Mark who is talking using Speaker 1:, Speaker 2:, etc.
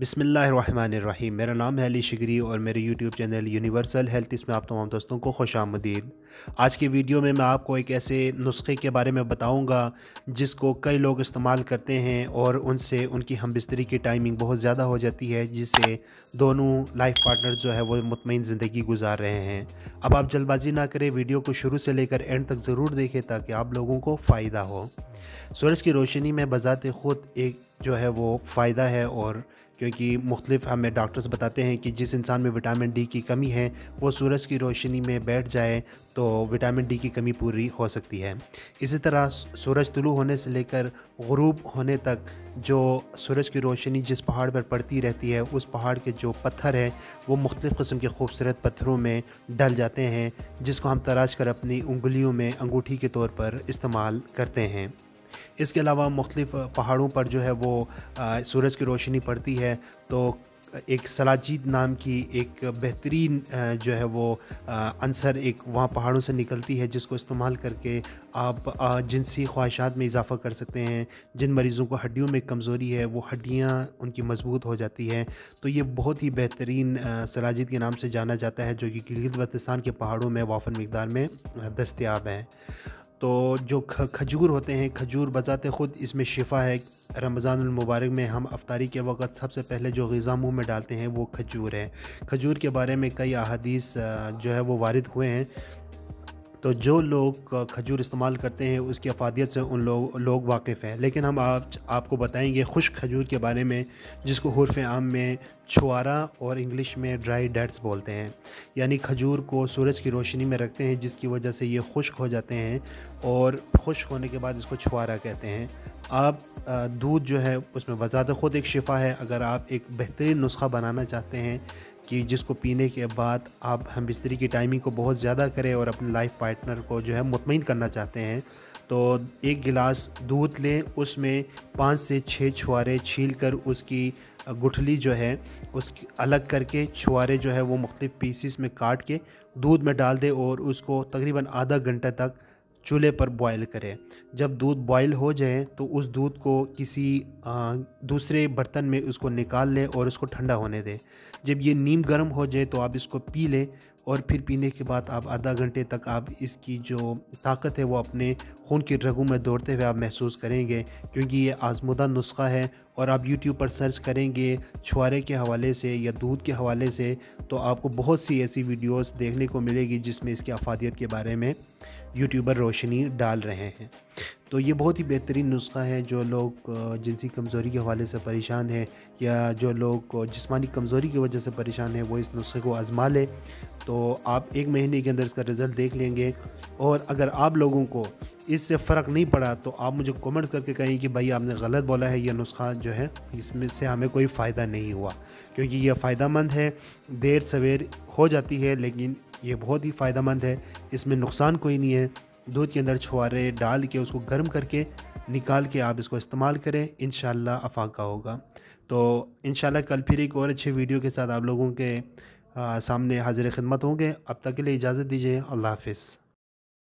Speaker 1: बिसमीम मेरा नाम है अली शिगरी और मेरे यूट्यूब चैनल यूनिवर्सल हेल्थ इसमें आप तमाम दोस्तों को खुश आमदीद। आज के वीडियो में मैं आपको एक ऐसे नुस्खे के बारे में बताऊँगा, जिसको कई लोग इस्तेमाल करते हैं और उनसे उनकी हम बिस्तरी की टाइमिंग बहुत ज़्यादा हो जाती है, जिससे दोनों लाइफ पार्टनर जो है वो मुतमिन ज़िंदगी गुजार रहे हैं। अब आप जल्दबाजी ना करें, वीडियो को शुरू से लेकर एंड तक ज़रूर देखें ताकि आप लोगों को फ़ायदा हो। सूरज की रोशनी में बजाते ख़ुद एक जो है वो फ़ायदा है और क्योंकि मुख्तलिफ़ हमें डॉक्टर्स बताते हैं कि जिस इंसान में विटामिन डी की कमी है, वो सूरज की रोशनी में बैठ जाए तो विटामिन डी की कमी पूरी हो सकती है। इसी तरह सूरज तुलू होने से लेकर गरूब होने तक जो सूरज की रोशनी जिस पहाड़ पर पड़ती रहती है, उस पहाड़ के जो पत्थर हैं, वो मुख्तलिफ़ कस्म के खूबसूरत पत्थरों में डल जाते हैं, जिसको हम तराश कर अपनी उंगलियों में अंगूठी के तौर पर इस्तेमाल करते हैं। इसके अलावा मुख्तलिफ़ पहाड़ों पर जो है वो सूरज की रोशनी पड़ती है। तो एक सलाजीत नाम की एक बेहतरीन जो है वो अंसर एक वहाँ पहाड़ों से निकलती है जिसको इस्तेमाल करके आप जिनसी ख्वाहिशात में इजाफ़ा कर सकते हैं। जिन मरीज़ों को हड्डियों में कमज़ोरी है, वो हड्डियाँ उनकी मज़बूत हो जाती हैं। तो ये बहुत ही बेहतरीन सलाजीद के नाम से जाना जाता है जो कि गिलगित बल्तिस्तान के पहाड़ों में वाफन मकदार में दस्तियाब है। तो जो खजूर होते हैं, खजूर बजाते ख़ुद, इसमें शिफा है। रमज़ान मुबारक में हम अफ्तारी के वक्त सबसे पहले जो गज़ा मुँह में डालते हैं, वो खजूर है। खजूर के बारे में कई अहादीस जो है वो वारद हुए हैं। तो जो लोग खजूर इस्तेमाल करते हैं, उसकी अफादियत से उन लोग लोग वाकिफ़ हैं। लेकिन हम आप, आपको बताएँगे खुश खजूर के बारे में, जिसको हरफ आम में छुआरा और इंग्लिश में ड्राई डेट्स बोलते हैं। यानी खजूर को सूरज की रोशनी में रखते हैं, जिसकी वजह से ये खुश्क हो जाते हैं और खुश्क होने के बाद इसको छुआरा कहते हैं। आप दूध जो है, उसमें वजात ख़ुद एक शिफा है। अगर आप एक बेहतरीन नुस्खा बनाना चाहते हैं कि जिसको पीने के बाद आप हम बिस्तरी की टाइमिंग को बहुत ज़्यादा करें और अपने लाइफ पार्टनर को जो है मुतमिन करना चाहते हैं तो एक गिलास दूध लें, उसमें पाँच से छः छुआरे छील कर उसकी गुठली जो है उस अलग करके छुआरे जो है वो मुख्तलिफ़ पीसीस में काट के दूध में डाल दें और उसको तकरीबन आधा घंटा तक चूल्हे पर बॉयल करें। जब दूध बॉयल हो जाए तो उस दूध को किसी आ, दूसरे बर्तन में उसको निकाल लें और उसको ठंडा होने दें। जब ये नीम गर्म हो जाए तो आप इसको पी लें और फिर पीने के बाद आप आधा घंटे तक आप इसकी जो ताकत है वो अपने खून की रगों में दौड़ते हुए आप महसूस करेंगे, क्योंकि ये आजमुदा नुस्खा है और आप यूट्यूब पर सर्च करेंगे छुआरे के हवाले से या दूध के हवाले से तो आपको बहुत सी ऐसी वीडियोस देखने को मिलेगी जिसमें इसकी अफादियत के बारे में यूट्यूबर रोशनी डाल रहे हैं। तो ये बहुत ही बेहतरीन नुस्खा है जो लोग जिनसी कमज़ोरी के हवाले से परेशान है या जो लोग जिसमानी कमज़ोरी की वजह से परेशान है, वो इस नुस्खे को आज़मा लें। तो आप एक महीने के अंदर इसका रिज़ल्ट देख लेंगे और अगर आप लोगों को इससे फ़र्क नहीं पड़ा तो आप मुझे कमेंट्स करके कहें कि भाई आपने गलत बोला है यह नुस्खा जो है, इसमें से हमें कोई फ़ायदा नहीं हुआ। क्योंकि यह फ़ायदा मंद है, देर सवेर हो जाती है, लेकिन ये बहुत ही फ़ायदा मंद है, इसमें नुकसान कोई नहीं है। दूध के अंदर छुआरे डाल के उसको गर्म करके निकाल के आप इसको इस्तेमाल करें। इन अफाका होगा। तो इन कल फिर एक और अच्छे वीडियो के साथ आप लोगों के आ, सामने हाजिर खिदमत होंगे। अब तक के लिए इजाज़त दीजिए। अल्लाह हाफिज़।